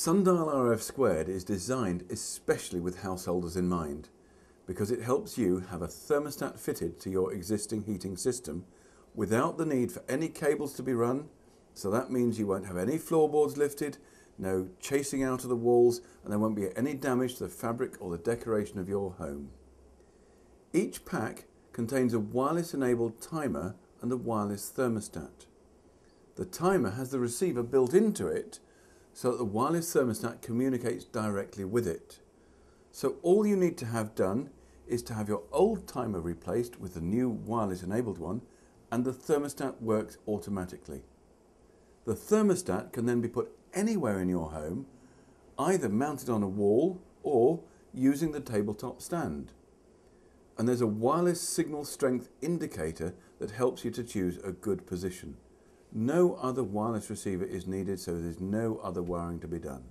Sundial RF Squared is designed especially with householders in mind because it helps you have a thermostat fitted to your existing heating system without the need for any cables to be run. So that means you won't have any floorboards lifted, no chasing out of the walls, and there won't be any damage to the fabric or the decoration of your home. Each pack contains a wireless enabled timer and a wireless thermostat. The timer has the receiver built into it so that the wireless thermostat communicates directly with it. So all you need to have done is to have your old timer replaced with the new wireless enabled one and the thermostat works automatically. The thermostat can then be put anywhere in your home, either mounted on a wall or using the tabletop stand. And there's a wireless signal strength indicator that helps you to choose a good position. No other wireless receiver is needed, so there's no other wiring to be done.